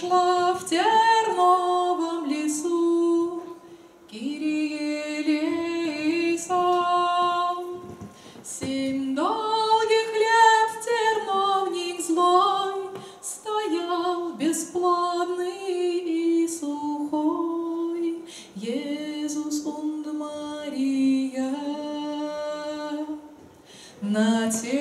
шла в терновом лесу, Кириелейсон. Семь долгих лет терновник злой Стоял бесплодный и сухой Иисус und Мария. На терне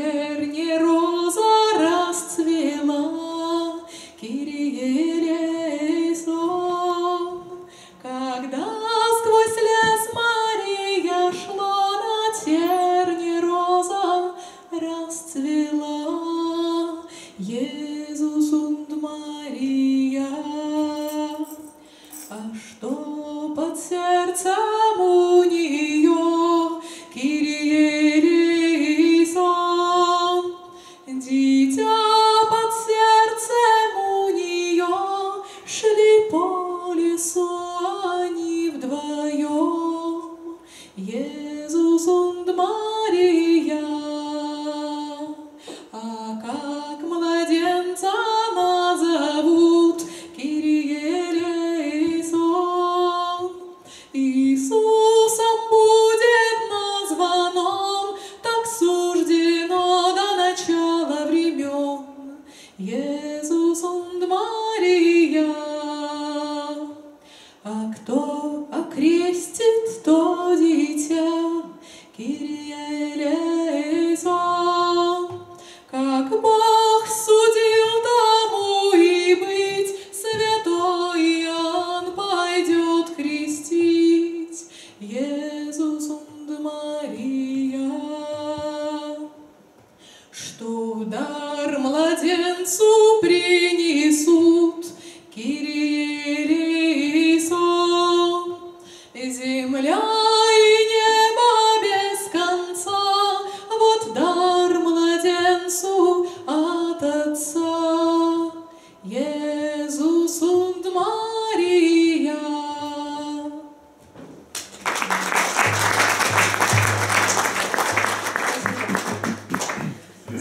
дар младенцу принесут? Кириелисон?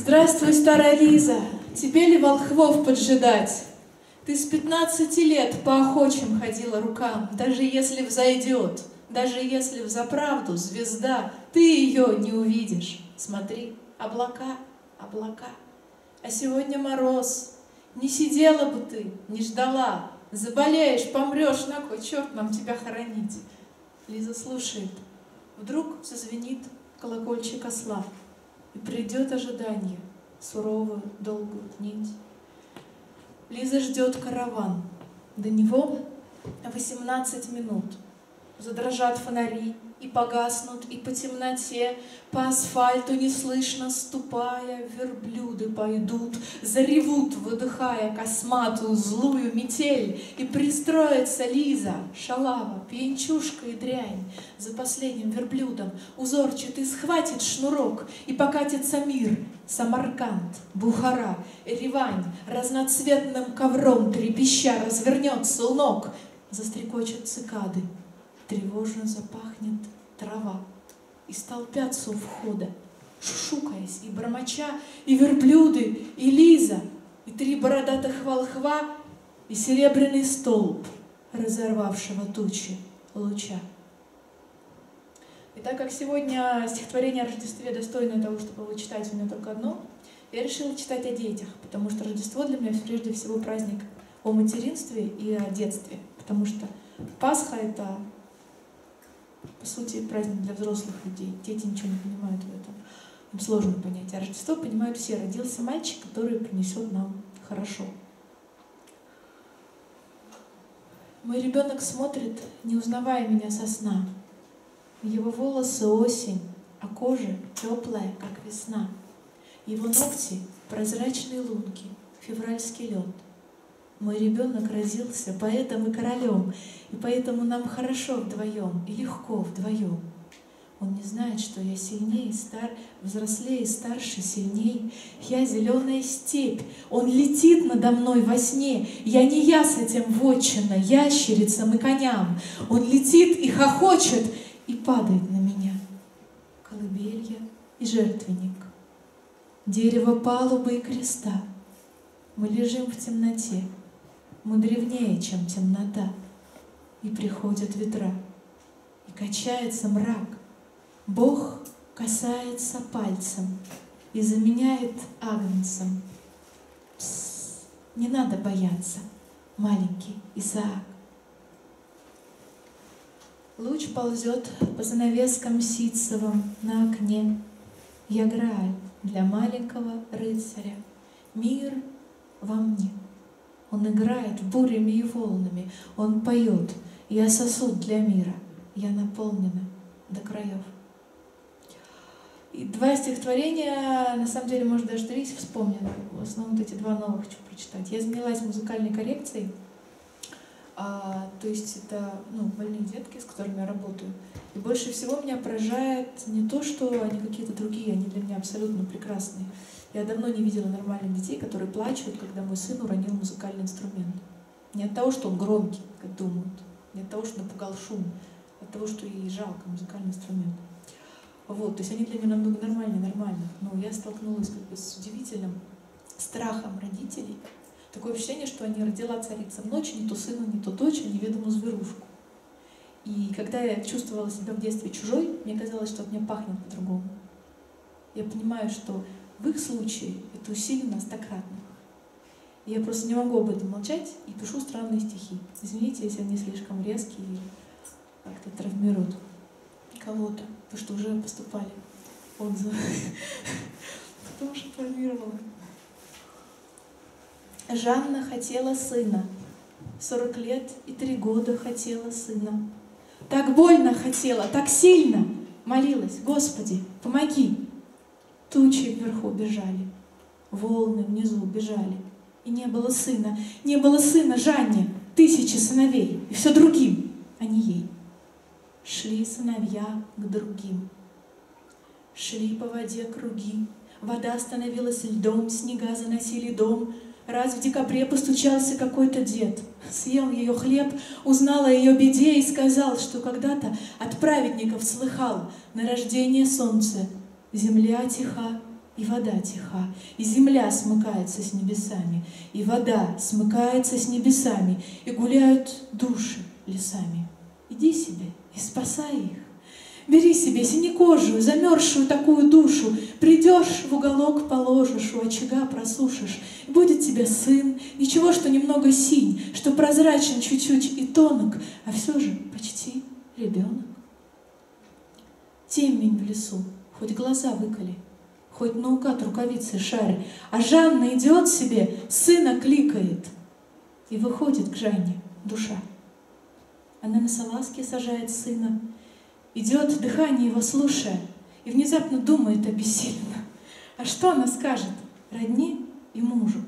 Здравствуй, старая Лиза, тебе ли волхвов поджидать? Ты с пятнадцати лет по охочим ходила рукам, даже если взойдет, даже если взаправду звезда, ты ее не увидишь. Смотри, облака, облака. А сегодня мороз, не сидела бы ты, не ждала, заболеешь, помрешь, на кой черт нам тебя хоронить? Лиза слушает. Вдруг зазвенит колокольчик осла, и придет ожидание, суровую, долгую нить. Лиза ждет караван. До него 18 минут. Задрожат фонари, и погаснут, и по темноте, по асфальту неслышно ступая, верблюды пойдут, заревут, выдыхая косматую злую метель, и пристроится Лиза, шалава, пьянчушка и дрянь. За последним верблюдом узорчатый схватит шнурок, и покатится мир, Самарканд, Бухара, Еревань, разноцветным ковром трепеща развернется у ног, застрекочут цикады, тревожно запахнет трава, и столпятся у входа, шушукаясь и бормоча, и верблюды, и Лиза, и три бородатых волхва, и серебряный столб, разорвавшего тучи луча. И так как сегодня стихотворение о Рождестве достойно того, чтобы его читать у меня только одно, я решила читать о детях, потому что Рождество для меня прежде всего праздник о материнстве и о детстве, потому что Пасха — это, по сути, праздник для взрослых людей. Дети ничего не понимают в этом. Им сложно понять. А Рождество понимают все. Родился мальчик, который принесет нам хорошо. Мой ребенок смотрит, не узнавая меня со сна. Его волосы осень, а кожа теплая, как весна. Его ногти — прозрачные лунки, февральский лед. Мой ребенок родился поэтом и королем, и поэтому нам хорошо вдвоем и легко вдвоем. Он не знает, что я сильнее, стар, взрослее, старше, сильней. Я зеленая степь, он летит надо мной во сне. Я не я с этим вотчина, ящерицам и коням. Он летит и хохочет, и падает на меня. Колыбелья и жертвенник, дерево палубы и креста. Мы лежим в темноте, Мы древнее, чем темнота. И приходят ветра, и качается мрак. Бог касается пальцем и заменяет агнцем. Пс, не надо бояться, маленький Исаак. Луч ползет по занавескам ситцевым на окне. Я играю для маленького рыцаря. Мир во мне. Он играет бурями и волнами. Он поет. Я сосуд для мира. Я наполнена до краев. И два стихотворения, на самом деле, может, даже три вспомнила. В основном вот эти два новых хочу прочитать. Я занялась музыкальной коррекцией. А, то есть это ну, больные детки, с которыми я работаю. И больше всего меня поражает не то, что они какие-то другие, они для меня абсолютно прекрасные. Я давно не видела нормальных детей, которые плачут, когда мой сын уронил музыкальный инструмент. Не от того, что он громкий, как думают, не от того, что напугал шум, а от того, что ей жалко музыкальный инструмент. Вот, то есть они для меня намного нормальнее, нормально. Но я столкнулась как бы с удивительным страхом родителей. Такое ощущение, что они родила царица в ночь, не то сына, не то дочь, а неведомую зверушку. И когда я чувствовала себя в детстве чужой, мне казалось, что от меня пахнет по-другому. Я понимаю, что в их случае это усилено стократно. Я просто не могу об этом молчать и пишу странные стихи. Извините, если они слишком резкие или как-то травмируют кого-то, потому что уже поступали отзывы. Потому что травмировала. Жанна хотела сына. Сорок лет и три года хотела сына. Так больно хотела, так сильно молилась. Господи, помоги. Тучи вверху бежали, волны внизу бежали. И не было сына, не было сына Жанне, тысячи сыновей, и все другим, а не ей. Шли сыновья к другим. Шли по воде круги, вода становилась льдом, снега заносили дом, Раз в декабре постучался какой-то дед, съел ее хлеб, узнал о ее беде и сказал, что когда-то от праведников слыхал на рождение солнца. Земля тиха, и вода тиха, и земля смыкается с небесами, и вода смыкается с небесами, и гуляют души лесами. Иди себе и спасай их. Бери себе синекожую, замерзшую такую душу, Придешь в уголок, положишь, у очага просушишь, и будет тебе сын, ничего, что немного синь, что прозрачен чуть-чуть и тонок, а все же почти ребенок. Темень в лесу, хоть глаза выколи, хоть наугад рукавицы шарь, а Жанна идет себе, сына кликает, и выходит к Жанне душа. Она на салазке сажает сына, идет, дыхание его слушая, и внезапно думает обессиленно. А что она скажет родне и мужу?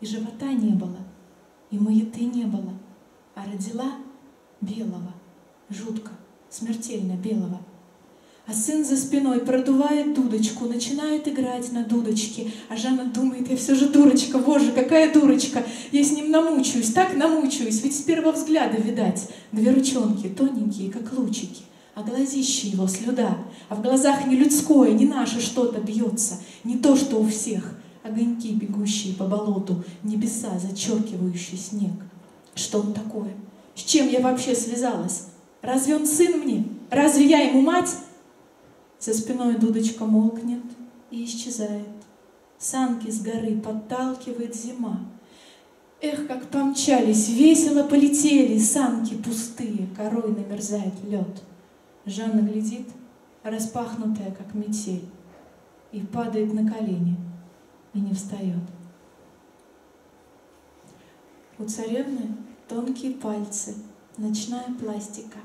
И живота не было, и маяты не было, а родила белого, жутко, смертельно белого. А сын за спиной продувает дудочку, начинает играть на дудочке. А Жанна думает, я все же дурочка, боже, какая дурочка. Я с ним намучаюсь, так намучаюсь, ведь с первого взгляда видать. Две ручонки, тоненькие, как лучики а глазище его слюда, а в глазах не людское, не наше что-то бьется, не то, что у всех, огоньки, бегущие по болоту, небеса, зачеркивающий снег. Что он такое? С чем я вообще связалась? Разве он сын мне? Разве я ему мать? За спиной дудочка молкнет и исчезает. Санки с горы подталкивает зима. Эх, как помчались, весело полетели санки пустые, корой намерзает лед. Жанна глядит, распахнутая, как метель, и падает на колени, и не встает. У царевны тонкие пальцы, ночная пластика.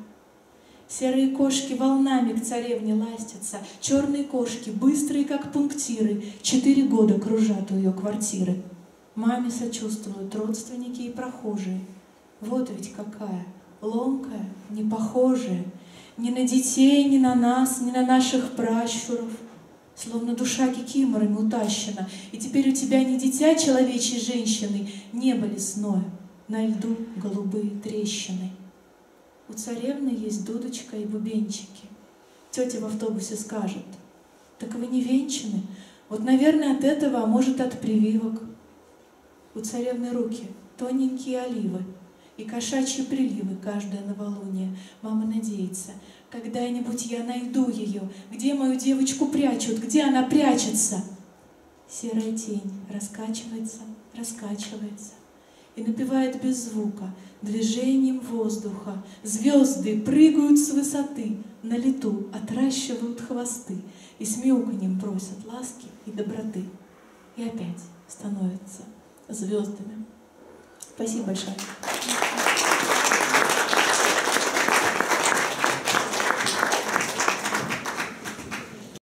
Серые кошки волнами к царевне ластятся, черные кошки, быстрые, как пунктиры, четыре года кружат у ее квартиры. Маме сочувствуют родственники и прохожие. Вот ведь какая, ломкая, непохожая, ни на детей, ни на нас, ни на наших пращуров. Словно душа кикиморами утащена, и теперь у тебя не дитя человечьей женщины, небо лесное, на льду голубые трещины. У царевны есть дудочка и бубенчики. Тетя в автобусе скажет, так вы не венчаны, вот, наверное, от этого, а может, от прививок. У царевны руки тоненькие оливы и кошачьи приливы каждое новолуние. Мама надеется, когда-нибудь я найду ее, где мою девочку прячут, где она прячется. Серая тень раскачивается, раскачивается и напевает без звука, движением воздуха. Звезды прыгают с высоты, на лету отращивают хвосты и с мяуканьем просят ласки и доброты. И опять становятся звездами. Спасибо большое.